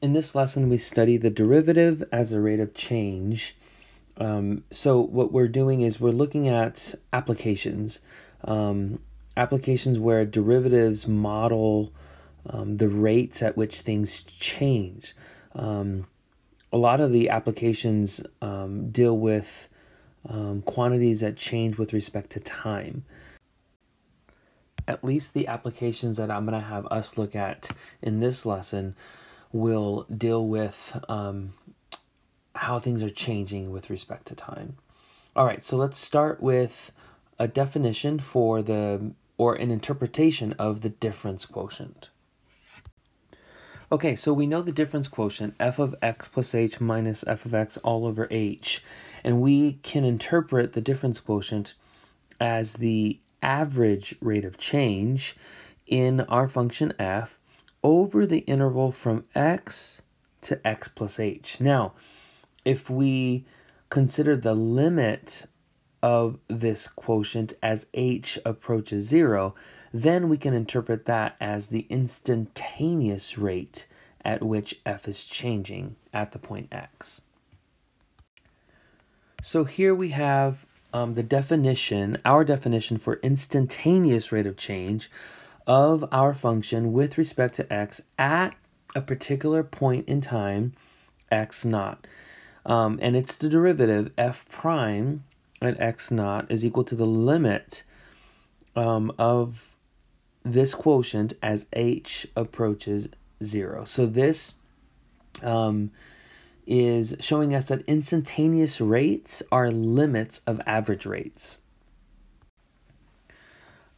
in this lesson, we study the derivative as a rate of change. Um, so what we're doing is we're looking at applications, um, applications where derivatives model um, the rates at which things change. Um, a lot of the applications um, deal with um, quantities that change with respect to time. At least the applications that I'm going to have us look at in this lesson will deal with um, how things are changing with respect to time. All right, so let's start with a definition for the, or an interpretation of the difference quotient. Okay, so we know the difference quotient, f of x plus h minus f of x all over h, and we can interpret the difference quotient as the average rate of change in our function f over the interval from x to x plus h. Now, if we consider the limit of this quotient as h approaches zero, then we can interpret that as the instantaneous rate at which f is changing at the point x. So here we have um, the definition, our definition for instantaneous rate of change of our function with respect to x at a particular point in time, x naught. Um, and it's the derivative f prime at x naught is equal to the limit um, of this quotient as h approaches 0. So this um, is showing us that instantaneous rates are limits of average rates.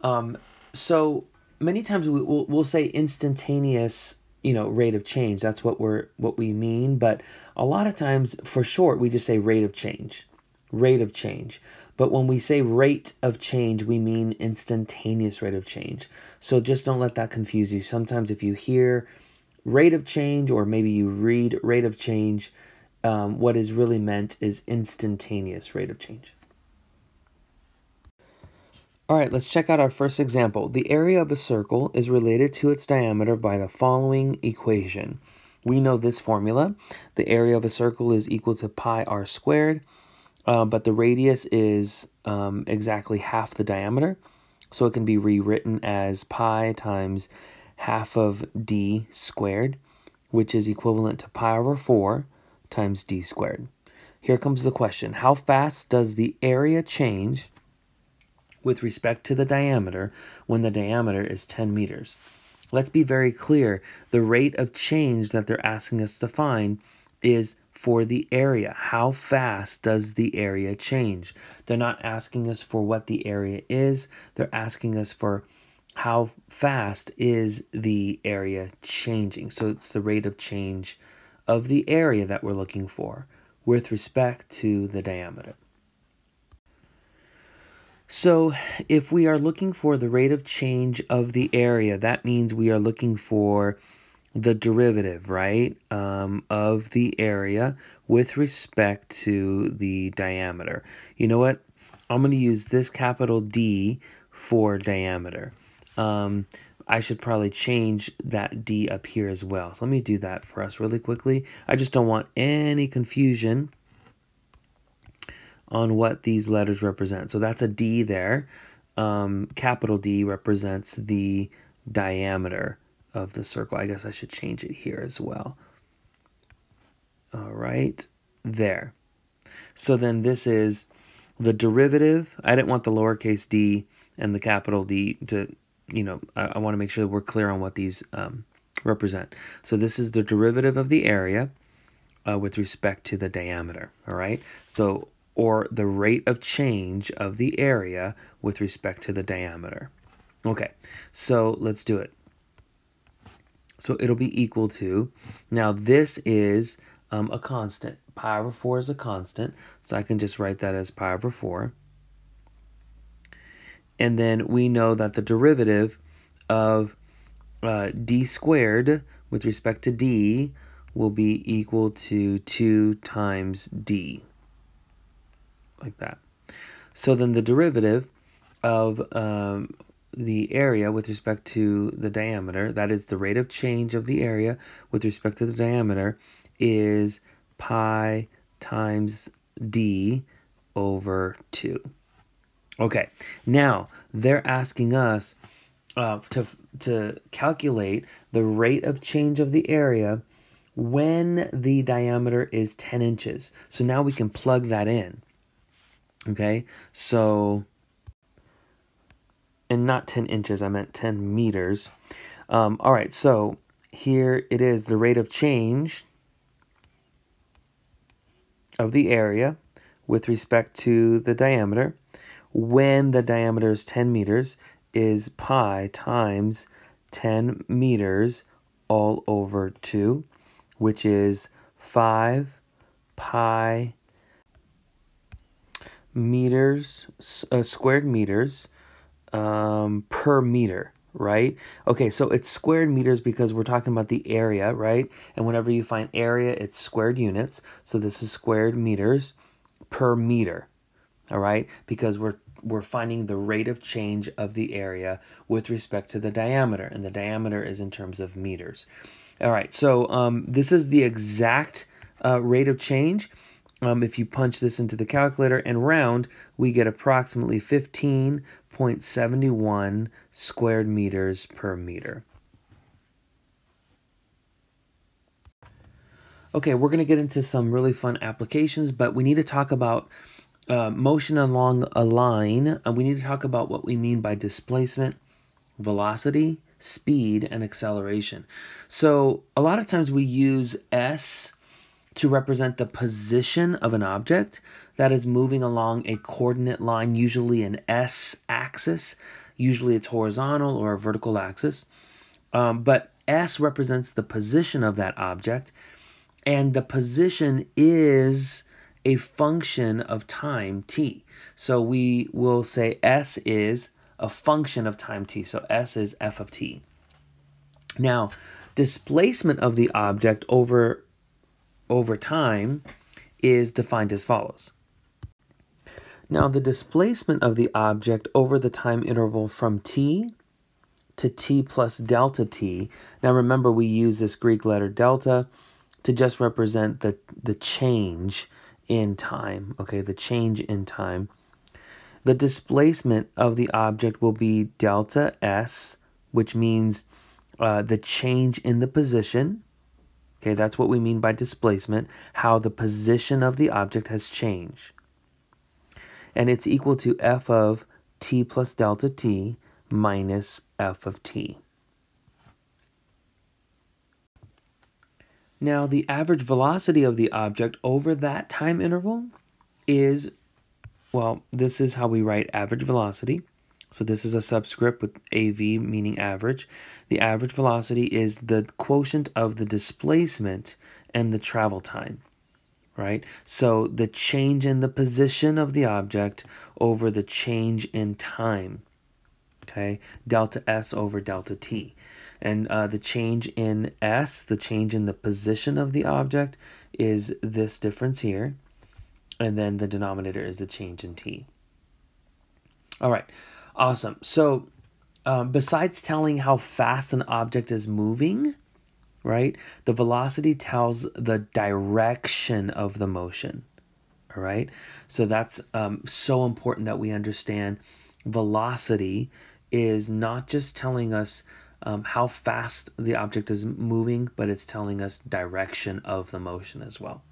Um, so many times we, will we'll say instantaneous you know rate of change. That's what we're what we mean. But a lot of times for short we just say rate of change rate of change. But when we say rate of change we mean instantaneous rate of change. So just don't let that confuse you. Sometimes if you hear rate of change or maybe you read rate of change um, what is really meant is instantaneous rate of change all right, let's check out our first example. The area of a circle is related to its diameter by the following equation. We know this formula. The area of a circle is equal to pi r squared, uh, but the radius is um, exactly half the diameter. So it can be rewritten as pi times half of d squared, which is equivalent to pi over 4 times d squared. Here comes the question. How fast does the area change with respect to the diameter when the diameter is 10 meters. Let's be very clear. The rate of change that they're asking us to find is for the area. How fast does the area change? They're not asking us for what the area is. They're asking us for how fast is the area changing. So it's the rate of change of the area that we're looking for with respect to the diameter. So if we are looking for the rate of change of the area, that means we are looking for the derivative, right, um, of the area with respect to the diameter. You know what? I'm going to use this capital D for diameter. Um, I should probably change that D up here as well. So let me do that for us really quickly. I just don't want any confusion on what these letters represent. So that's a D there. Um, capital D represents the diameter of the circle. I guess I should change it here as well. All right, there. So then this is the derivative. I didn't want the lowercase d and the capital D to, you know, I, I want to make sure we're clear on what these um, represent. So this is the derivative of the area uh, with respect to the diameter, all right? So or the rate of change of the area with respect to the diameter. Okay, so let's do it. So it'll be equal to, now this is um, a constant. Pi over 4 is a constant, so I can just write that as pi over 4. And then we know that the derivative of uh, d squared with respect to d will be equal to 2 times d like that. So then the derivative of um, the area with respect to the diameter, that is the rate of change of the area with respect to the diameter, is pi times d over 2. Okay, now they're asking us uh, to, to calculate the rate of change of the area when the diameter is 10 inches. So now we can plug that in. Okay, so, and not 10 inches, I meant 10 meters. Um, all right, so here it is the rate of change of the area with respect to the diameter when the diameter is 10 meters is pi times 10 meters all over 2, which is 5 pi meters, uh, squared meters um, per meter, right? Okay, so it's squared meters because we're talking about the area, right? And whenever you find area, it's squared units. So this is squared meters per meter, all right? Because we're we're finding the rate of change of the area with respect to the diameter, and the diameter is in terms of meters. All right, so um, this is the exact uh, rate of change. Um, if you punch this into the calculator and round, we get approximately 15.71 squared meters per meter. Okay, we're going to get into some really fun applications, but we need to talk about uh, motion along a line. Uh, we need to talk about what we mean by displacement, velocity, speed, and acceleration. So a lot of times we use S to represent the position of an object that is moving along a coordinate line, usually an S axis. Usually it's horizontal or a vertical axis. Um, but S represents the position of that object, and the position is a function of time t. So we will say S is a function of time t. So S is f of t. Now, displacement of the object over over time is defined as follows. Now, the displacement of the object over the time interval from t to t plus delta t. Now, remember, we use this Greek letter delta to just represent the, the change in time, okay, the change in time. The displacement of the object will be delta s, which means uh, the change in the position Okay, that's what we mean by displacement, how the position of the object has changed. And it's equal to f of t plus delta t minus f of t. Now, the average velocity of the object over that time interval is, well, this is how we write average velocity. So this is a subscript with AV meaning average. The average velocity is the quotient of the displacement and the travel time, right? So the change in the position of the object over the change in time, okay? Delta S over delta T. And uh, the change in S, the change in the position of the object, is this difference here. And then the denominator is the change in T. All right. Awesome. So, um, besides telling how fast an object is moving, right, the velocity tells the direction of the motion. All right. So, that's um, so important that we understand velocity is not just telling us um, how fast the object is moving, but it's telling us direction of the motion as well.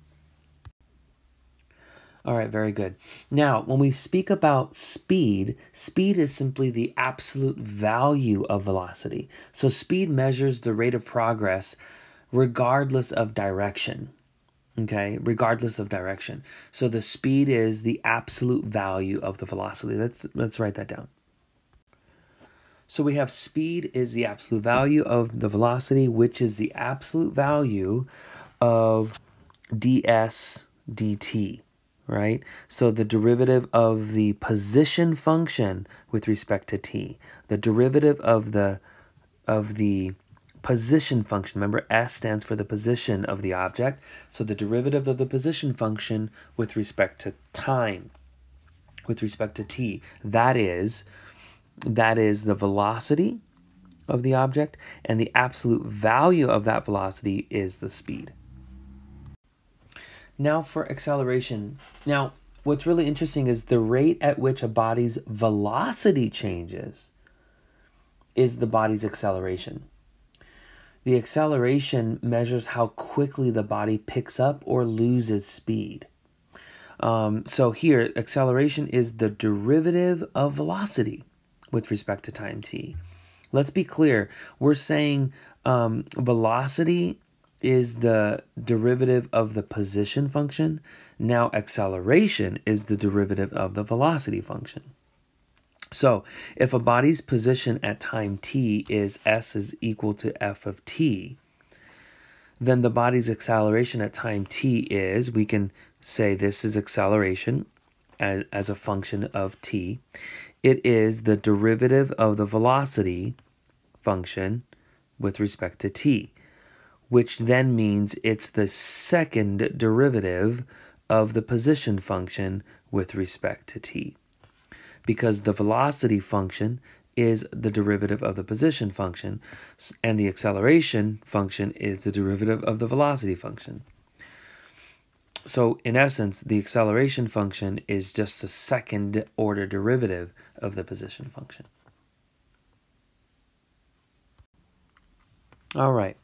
All right, very good. Now, when we speak about speed, speed is simply the absolute value of velocity. So, speed measures the rate of progress regardless of direction. Okay, regardless of direction. So, the speed is the absolute value of the velocity. Let's, let's write that down. So, we have speed is the absolute value of the velocity, which is the absolute value of ds dt right? So the derivative of the position function with respect to t, the derivative of the of the position function. Remember, S stands for the position of the object. So the derivative of the position function with respect to time, with respect to t, that is that is the velocity of the object, and the absolute value of that velocity is the speed. Now for acceleration. Now, what's really interesting is the rate at which a body's velocity changes is the body's acceleration. The acceleration measures how quickly the body picks up or loses speed. Um, so here, acceleration is the derivative of velocity with respect to time t. Let's be clear. We're saying um, velocity is the derivative of the position function. Now acceleration is the derivative of the velocity function. So if a body's position at time t is s is equal to f of t, then the body's acceleration at time t is, we can say this is acceleration as, as a function of t. It is the derivative of the velocity function with respect to t, which then means it's the second derivative of the position function with respect to t because the velocity function is the derivative of the position function, and the acceleration function is the derivative of the velocity function. So, in essence, the acceleration function is just a second order derivative of the position function. All right.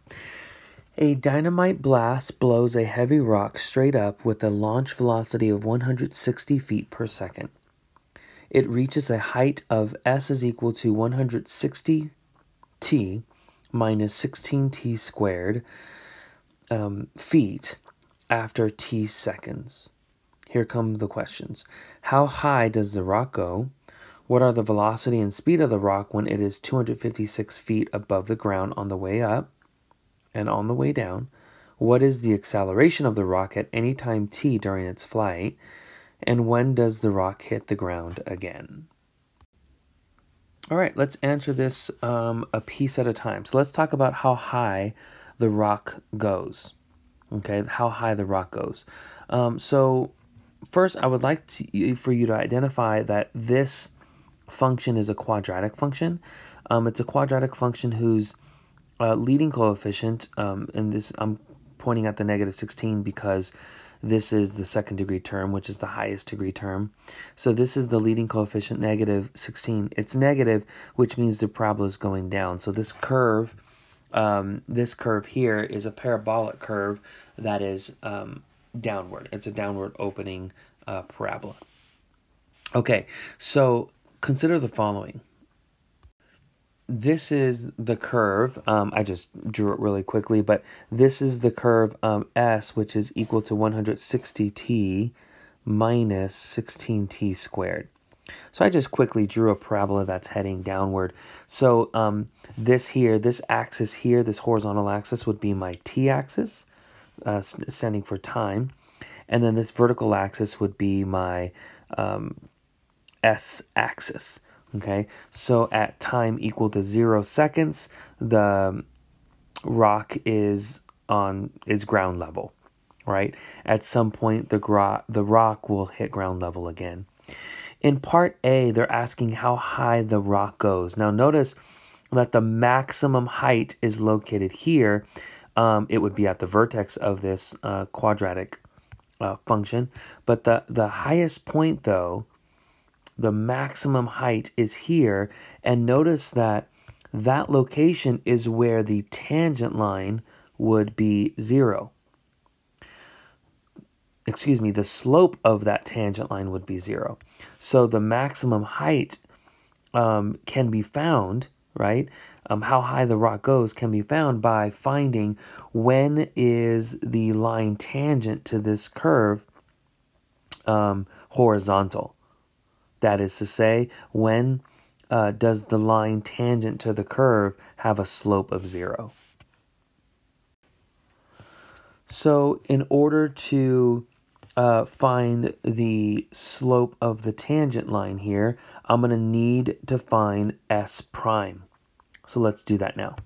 A dynamite blast blows a heavy rock straight up with a launch velocity of 160 feet per second it reaches a height of s is equal to 160t minus 16t squared um, feet after t seconds. Here come the questions. How high does the rock go? What are the velocity and speed of the rock when it is 256 feet above the ground on the way up and on the way down? What is the acceleration of the rock at any time t during its flight? And when does the rock hit the ground again? All right, let's answer this um, a piece at a time. So let's talk about how high the rock goes. Okay, how high the rock goes. Um, so first, I would like to, for you to identify that this function is a quadratic function. Um, it's a quadratic function whose uh, leading coefficient, um, and this I'm pointing at the negative 16 because this is the second degree term, which is the highest degree term. So this is the leading coefficient, negative 16. It's negative, which means the parabola is going down. So this curve, um, this curve here is a parabolic curve that is um, downward. It's a downward opening uh, parabola. Okay, so consider the following this is the curve. Um, I just drew it really quickly, but this is the curve um, S, which is equal to 160t minus 16t squared. So I just quickly drew a parabola that's heading downward. So um, this here, this axis here, this horizontal axis would be my t-axis, uh, standing for time. And then this vertical axis would be my um, s-axis. Okay, so at time equal to zero seconds, the rock is on is ground level, right? At some point, the gro- the rock will hit ground level again. In part A, they're asking how high the rock goes. Now, notice that the maximum height is located here. Um, it would be at the vertex of this uh, quadratic uh, function, but the the highest point though the maximum height is here. And notice that that location is where the tangent line would be zero. Excuse me, the slope of that tangent line would be zero. So the maximum height um, can be found, right? Um, how high the rock goes can be found by finding when is the line tangent to this curve um, horizontal. That is to say, when uh, does the line tangent to the curve have a slope of zero? So in order to uh, find the slope of the tangent line here, I'm going to need to find S prime. So let's do that now.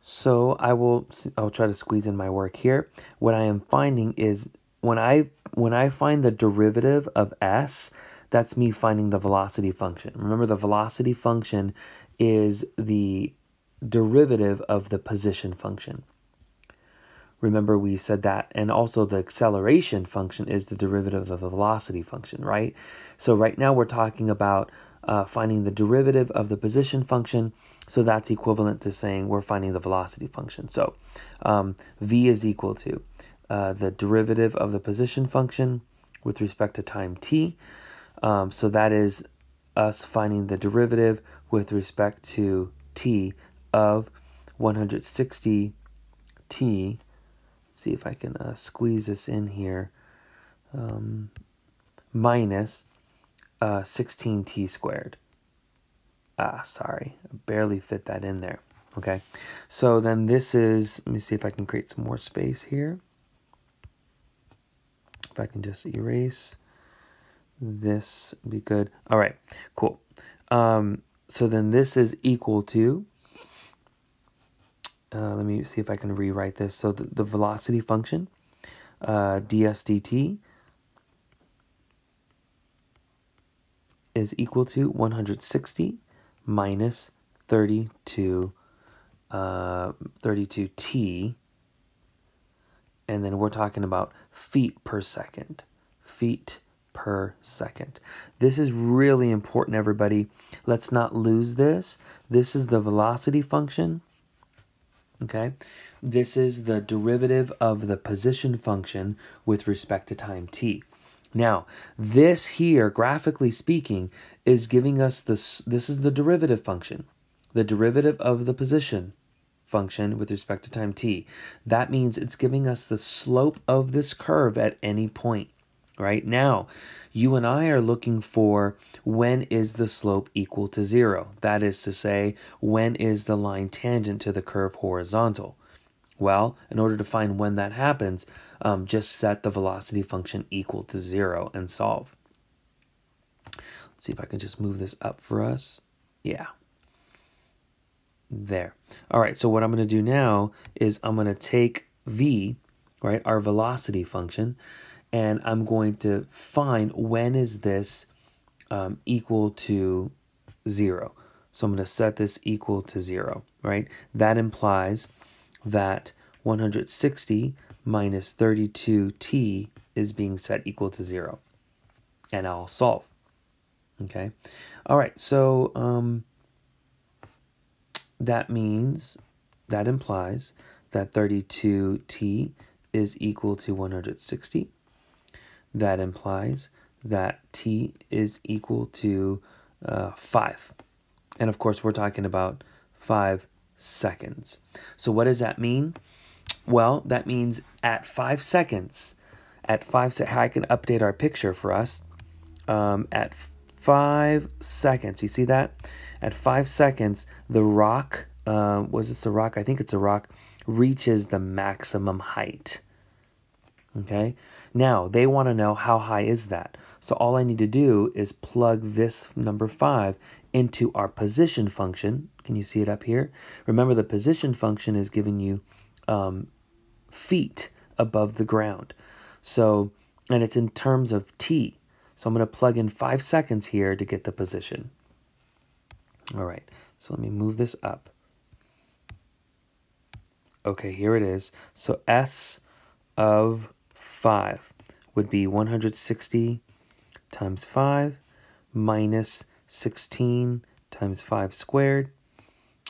So I will, I'll try to squeeze in my work here. What I am finding is when I when I find the derivative of s, that's me finding the velocity function. Remember, the velocity function is the derivative of the position function. Remember, we said that. And also, the acceleration function is the derivative of the velocity function, right? So, right now, we're talking about uh, finding the derivative of the position function. So, that's equivalent to saying we're finding the velocity function. So, um, v is equal to uh, the derivative of the position function with respect to time t. Um, so, that is us finding the derivative with respect to t of 160 t see if I can uh, squeeze this in here, um, minus uh, 16t squared. Ah, sorry, I barely fit that in there. Okay, so then this is, let me see if I can create some more space here. If I can just erase this, be good. All right, cool. Um, so then this is equal to uh, let me see if I can rewrite this. So the, the velocity function, uh, ds dt, is equal to 160 minus 32, uh, 32t, and then we're talking about feet per second. Feet per second. This is really important, everybody. Let's not lose this. This is the velocity function okay? This is the derivative of the position function with respect to time t. Now, this here, graphically speaking, is giving us this, this is the derivative function, the derivative of the position function with respect to time t. That means it's giving us the slope of this curve at any point, right? Now, you and I are looking for when is the slope equal to zero? That is to say, when is the line tangent to the curve horizontal? Well, in order to find when that happens, um, just set the velocity function equal to zero and solve. Let's see if I can just move this up for us. Yeah. There. All right, so what I'm going to do now is I'm going to take v, right, our velocity function, and I'm going to find when is this um, equal to 0. So I'm going to set this equal to 0, right? That implies that 160 minus 32t is being set equal to 0. And I'll solve. Okay. All right. So um, that means, that implies that 32t is equal to 160 that implies that t is equal to uh, 5. And of course, we're talking about 5 seconds. So what does that mean? Well, that means at 5 seconds, at 5 se I can update our picture for us. Um, at 5 seconds, you see that? At 5 seconds, the rock, uh, was this a rock? I think it's a rock, reaches the maximum height. Okay, now they want to know how high is that. So all I need to do is plug this number 5 into our position function. Can you see it up here? Remember the position function is giving you um, feet above the ground. So, and it's in terms of t. So I'm going to plug in 5 seconds here to get the position. All right, so let me move this up. Okay, here it is. So S of 5 would be 160 times 5 minus 16 times 5 squared.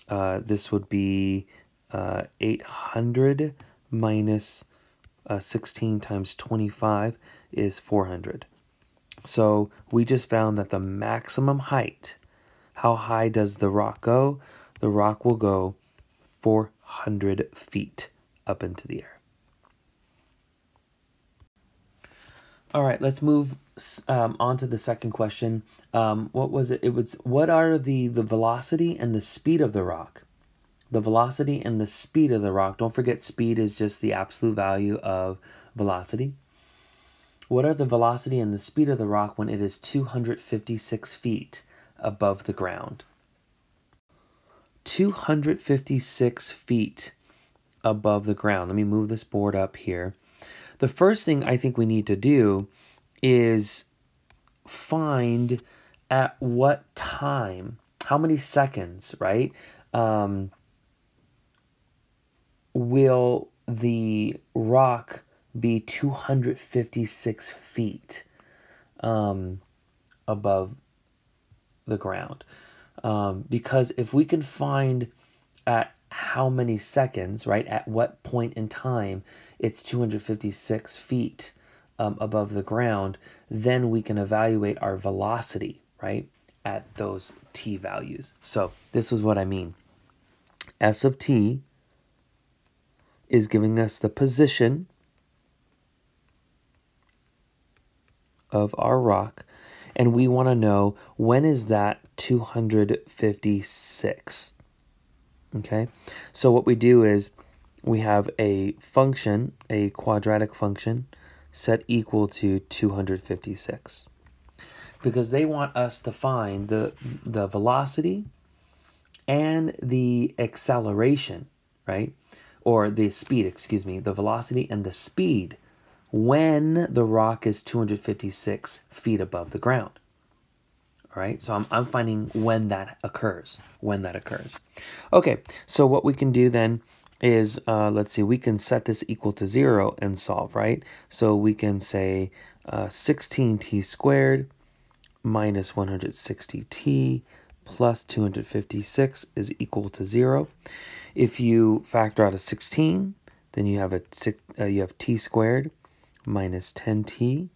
Uh, this would be uh, 800 minus, uh, 16 times 25 is 400. So we just found that the maximum height, how high does the rock go? The rock will go 400 feet up into the air. All right, let's move um, on to the second question. Um, what was it? It was what are the the velocity and the speed of the rock? The velocity and the speed of the rock. Don't forget, speed is just the absolute value of velocity. What are the velocity and the speed of the rock when it is 256 feet above the ground? 256 feet above the ground. Let me move this board up here. The first thing I think we need to do is find at what time, how many seconds, right? Um, will the rock be 256 feet um, above the ground? Um, because if we can find at how many seconds, right, at what point in time it's 256 feet um, above the ground, then we can evaluate our velocity, right, at those t values. So this is what I mean. S of t is giving us the position of our rock, and we want to know when is that 256. Okay, so what we do is we have a function, a quadratic function, set equal to 256 because they want us to find the the velocity and the acceleration, right? Or the speed, excuse me, the velocity and the speed when the rock is 256 feet above the ground. All right, so I'm, I'm finding when that occurs, when that occurs. Okay, so what we can do then is, uh, let's see, we can set this equal to zero and solve, right? So we can say uh, 16t squared minus 160t plus 256 is equal to zero. If you factor out a 16, then you have a uh, you have t squared minus 10t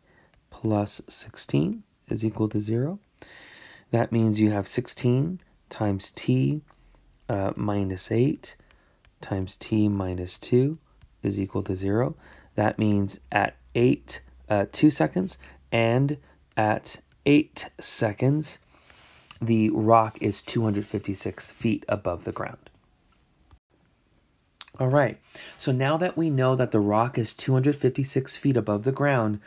plus 16 is equal to zero. That means you have 16 times t uh, minus 8 times t minus 2 is equal to 0. That means at 8, uh, 2 seconds and at 8 seconds, the rock is 256 feet above the ground. All right, so now that we know that the rock is 256 feet above the ground,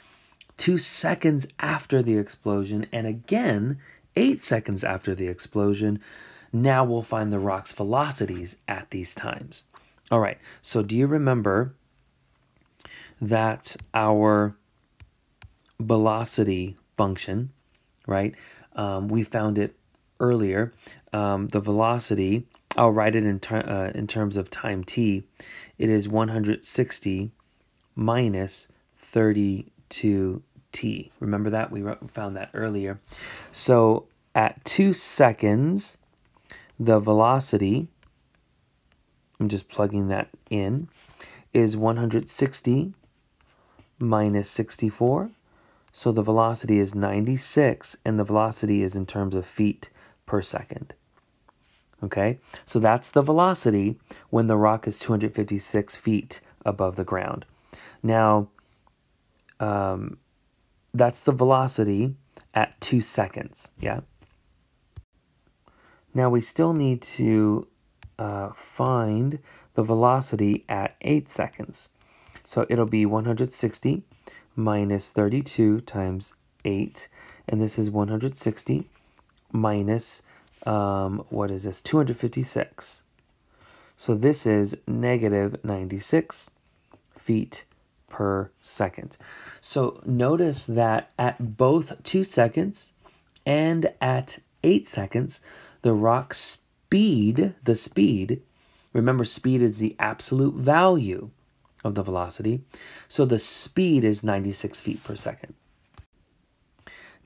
two seconds after the explosion, and again, eight seconds after the explosion, now we'll find the rock's velocities at these times. All right, so do you remember that our velocity function, right? Um, we found it earlier. Um, the velocity, I'll write it in, ter uh, in terms of time t. It is 160 minus 32t. Remember that? We found that earlier. So at two seconds, the velocity I'm just plugging that in, is 160 minus 64. So the velocity is 96, and the velocity is in terms of feet per second. Okay, so that's the velocity when the rock is 256 feet above the ground. Now, um, that's the velocity at two seconds, yeah? Now we still need to uh, find the velocity at 8 seconds. So it'll be 160 minus 32 times 8, and this is 160 minus, um, what is this, 256. So this is negative 96 feet per second. So notice that at both 2 seconds and at 8 seconds, the rock speed, the speed, remember speed is the absolute value of the velocity. So the speed is 96 feet per second.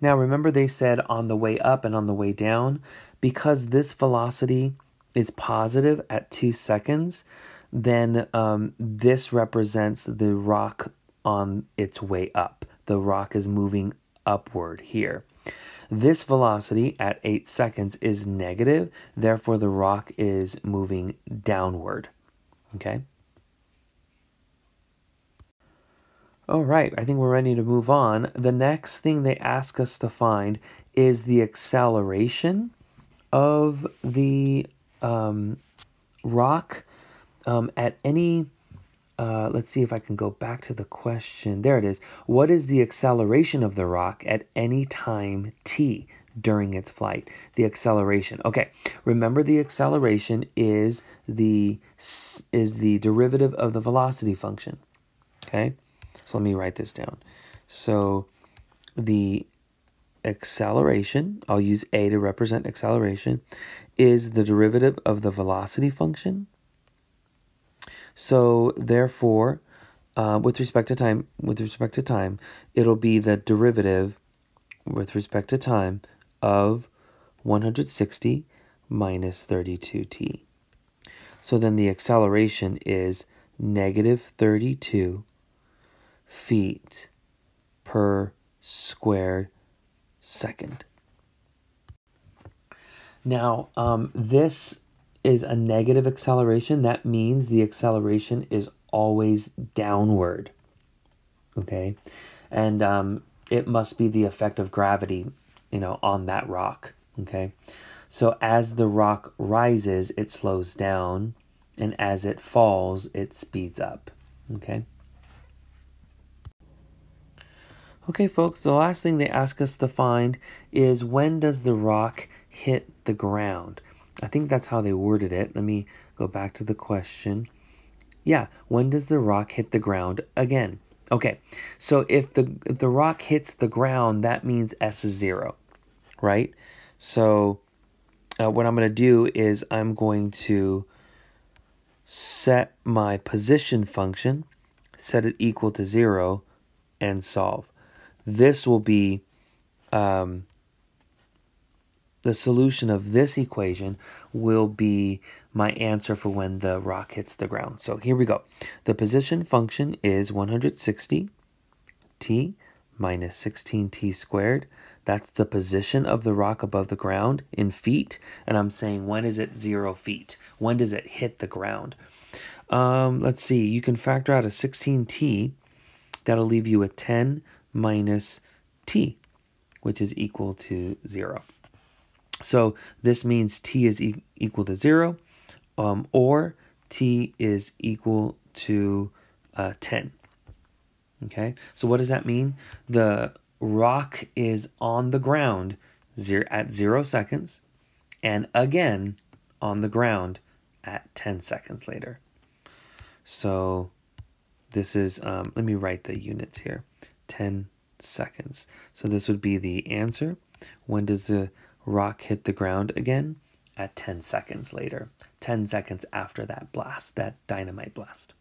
Now remember they said on the way up and on the way down, because this velocity is positive at two seconds, then um, this represents the rock on its way up. The rock is moving upward here. This velocity at 8 seconds is negative, therefore the rock is moving downward. Okay? All right, I think we're ready to move on. The next thing they ask us to find is the acceleration of the um, rock um, at any uh, let's see if I can go back to the question. There it is. What is the acceleration of the rock at any time t during its flight? The acceleration. Okay, remember the acceleration is the is the derivative of the velocity function. Okay, so let me write this down. So the acceleration, I'll use a to represent acceleration, is the derivative of the velocity function. So therefore, uh, with respect to time, with respect to time, it'll be the derivative with respect to time of 160 minus 32t. So then the acceleration is negative 32 feet per squared second. Now, um, this is a negative acceleration. That means the acceleration is always downward. Okay. And um, it must be the effect of gravity, you know, on that rock. Okay. So as the rock rises, it slows down. And as it falls, it speeds up. Okay. Okay, folks, the last thing they ask us to find is when does the rock hit the ground? I think that's how they worded it. Let me go back to the question. Yeah, when does the rock hit the ground again? Okay, so if the if the rock hits the ground, that means s is zero, right? So uh, what I'm going to do is I'm going to set my position function, set it equal to zero, and solve. This will be um, the solution of this equation will be my answer for when the rock hits the ground. So here we go. The position function is 160 t minus 16t squared. That's the position of the rock above the ground in feet. And I'm saying when is it zero feet? When does it hit the ground? Um, let's see. You can factor out a 16t. That'll leave you a 10 minus t, which is equal to 0. So this means t is e equal to 0, um, or t is equal to uh, 10. Okay, so what does that mean? The rock is on the ground zero, at 0 seconds, and again on the ground at 10 seconds later. So this is, um, let me write the units here. 10 seconds. So this would be the answer. When does the rock hit the ground again? At 10 seconds later. 10 seconds after that blast, that dynamite blast.